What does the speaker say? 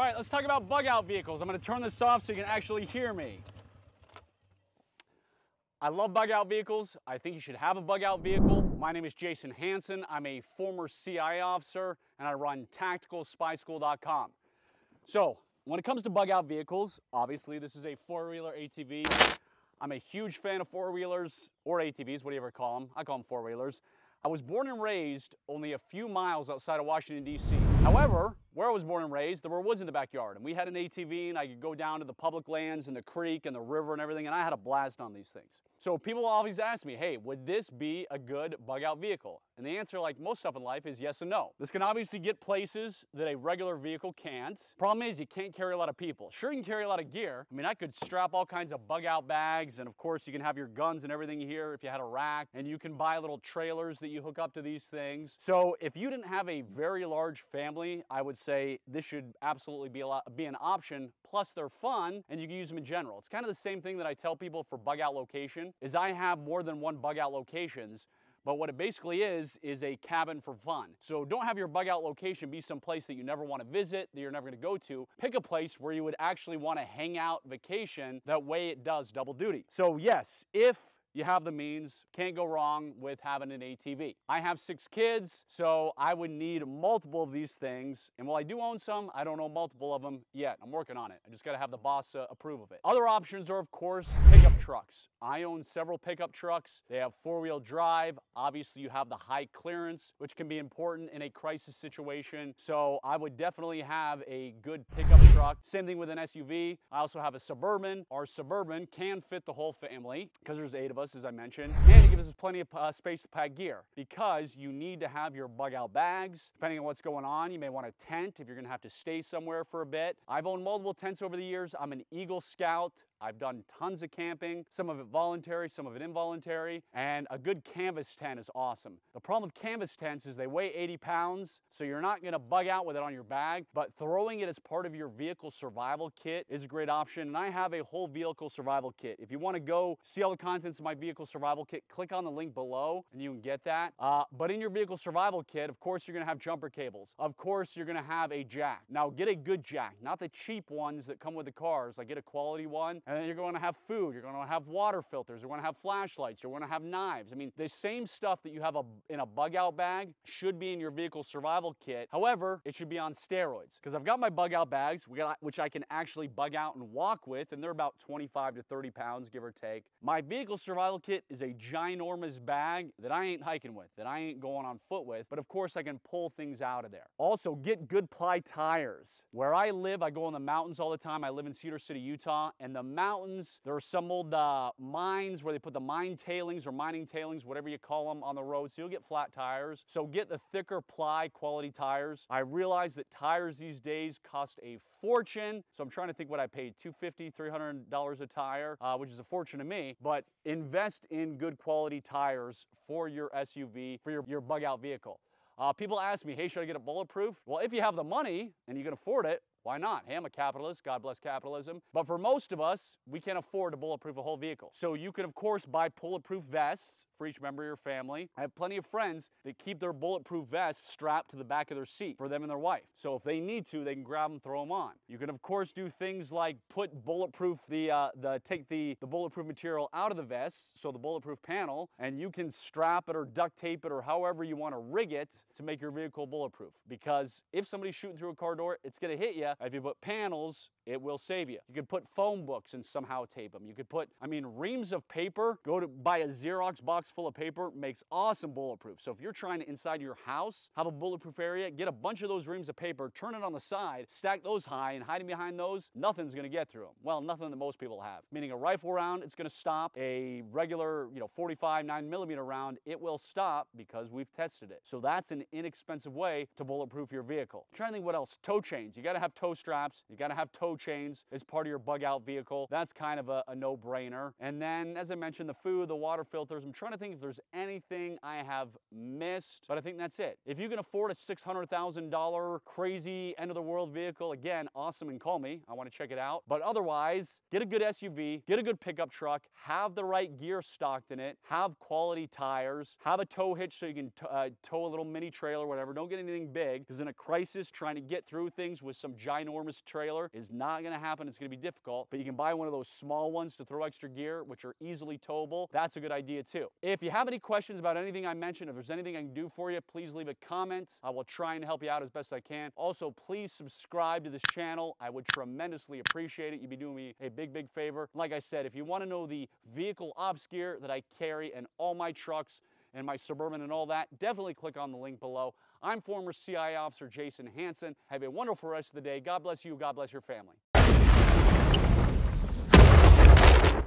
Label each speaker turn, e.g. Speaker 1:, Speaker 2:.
Speaker 1: All right, let's talk about bug out vehicles. I'm gonna turn this off so you can actually hear me. I love bug out vehicles. I think you should have a bug out vehicle. My name is Jason Hanson. I'm a former CIA officer and I run tacticalspyschool.com. So when it comes to bug out vehicles, obviously this is a four-wheeler ATV. I'm a huge fan of four-wheelers or ATVs, whatever you call them. I call them four-wheelers. I was born and raised only a few miles outside of Washington, D.C. However, where I was born and raised, there were woods in the backyard, and we had an ATV, and I could go down to the public lands and the creek and the river and everything, and I had a blast on these things. So people always ask me, hey, would this be a good bug out vehicle? And the answer, like most stuff in life, is yes and no. This can obviously get places that a regular vehicle can't. Problem is, you can't carry a lot of people. Sure, you can carry a lot of gear. I mean, I could strap all kinds of bug out bags, and of course, you can have your guns and everything here if you had a rack, and you can buy little trailers that you hook up to these things. So if you didn't have a very large family, I would say this should absolutely be, a lot, be an option. Plus, they're fun, and you can use them in general. It's kind of the same thing that I tell people for bug out location, is I have more than one bug out locations, but what it basically is, is a cabin for fun. So don't have your bug out location be some place that you never want to visit, that you're never going to go to. Pick a place where you would actually want to hang out, vacation. That way it does double duty. So yes, if you have the means. Can't go wrong with having an ATV. I have six kids, so I would need multiple of these things. And while I do own some, I don't own multiple of them yet. I'm working on it. I just got to have the boss uh, approve of it. Other options are, of course, pickup trucks. I own several pickup trucks. They have four-wheel drive. Obviously, you have the high clearance, which can be important in a crisis situation. So I would definitely have a good pickup truck. Same thing with an SUV. I also have a Suburban. Our Suburban can fit the whole family because there's eight of us, as I mentioned, and it gives us plenty of uh, space to pack gear because you need to have your bug out bags. Depending on what's going on, you may want a tent if you're gonna have to stay somewhere for a bit. I've owned multiple tents over the years. I'm an Eagle Scout. I've done tons of camping, some of it voluntary, some of it involuntary, and a good canvas tent is awesome. The problem with canvas tents is they weigh 80 pounds, so you're not gonna bug out with it on your bag, but throwing it as part of your vehicle survival kit is a great option, and I have a whole vehicle survival kit. If you wanna go see all the contents of my vehicle survival kit, click on the link below and you can get that. Uh, but in your vehicle survival kit, of course, you're gonna have jumper cables. Of course, you're gonna have a jack. Now, get a good jack, not the cheap ones that come with the cars. Like, get a quality one, and then you're going to have food, you're going to have water filters, you're going to have flashlights, you're going to have knives. I mean, the same stuff that you have a, in a bug out bag should be in your vehicle survival kit. However, it should be on steroids because I've got my bug out bags, which I can actually bug out and walk with, and they're about 25 to 30 pounds, give or take. My vehicle survival kit is a ginormous bag that I ain't hiking with, that I ain't going on foot with, but of course I can pull things out of there. Also, get good ply tires. Where I live, I go in the mountains all the time. I live in Cedar City, Utah, and the mountains. There are some old uh, mines where they put the mine tailings or mining tailings, whatever you call them, on the road. So you'll get flat tires. So get the thicker ply quality tires. I realize that tires these days cost a fortune. So I'm trying to think what I paid, $250, $300 a tire, uh, which is a fortune to me. But invest in good quality tires for your SUV, for your, your bug out vehicle. Uh, people ask me, hey, should I get a bulletproof? Well, if you have the money and you can afford it, why not? Hey, I'm a capitalist. God bless capitalism. But for most of us, we can't afford to bulletproof a whole vehicle. So you can, of course, buy bulletproof vests for each member of your family. I have plenty of friends that keep their bulletproof vests strapped to the back of their seat for them and their wife. So if they need to, they can grab them, throw them on. You can of course do things like put bulletproof the uh, the take the the bulletproof material out of the vest, so the bulletproof panel, and you can strap it or duct tape it or however you want to rig it to make your vehicle bulletproof. Because if somebody's shooting through a car door, it's going to hit you. If you put panels, it will save you. You could put phone books and somehow tape them. You could put, I mean, reams of paper. Go to buy a Xerox box full of paper makes awesome bulletproof. So if you're trying to inside your house have a bulletproof area, get a bunch of those reams of paper, turn it on the side, stack those high, and hiding behind those, nothing's gonna get through them. Well, nothing that most people have. Meaning a rifle round, it's gonna stop. A regular, you know, 45, 9 millimeter round, it will stop because we've tested it. So that's an inexpensive way to bulletproof your vehicle. I'm trying to think what else. Tow chains. You gotta have tow straps. You gotta have tow chains as part of your bug out vehicle. That's kind of a, a no-brainer. And then, as I mentioned, the food, the water filters. I'm trying to think if there's anything I have missed, but I think that's it. If you can afford a $600,000 crazy end of the world vehicle, again, awesome and call me. I want to check it out. But otherwise, get a good SUV, get a good pickup truck, have the right gear stocked in it, have quality tires, have a tow hitch so you can uh, tow a little mini trailer, whatever. Don't get anything big because in a crisis, trying to get through things with some ginormous trailer is not gonna happen. It's gonna be difficult, but you can buy one of those small ones to throw extra gear, which are easily towable. That's a good idea too. If you have any questions about anything I mentioned, if there's anything I can do for you, please leave a comment. I will try and help you out as best I can. Also, please subscribe to this channel. I would tremendously appreciate it. You'd be doing me a big, big favor. Like I said, if you wanna know the vehicle ops gear that I carry in all my trucks, and my Suburban and all that, definitely click on the link below. I'm former CIA officer Jason Hanson. Have a wonderful rest of the day. God bless you. God bless your family.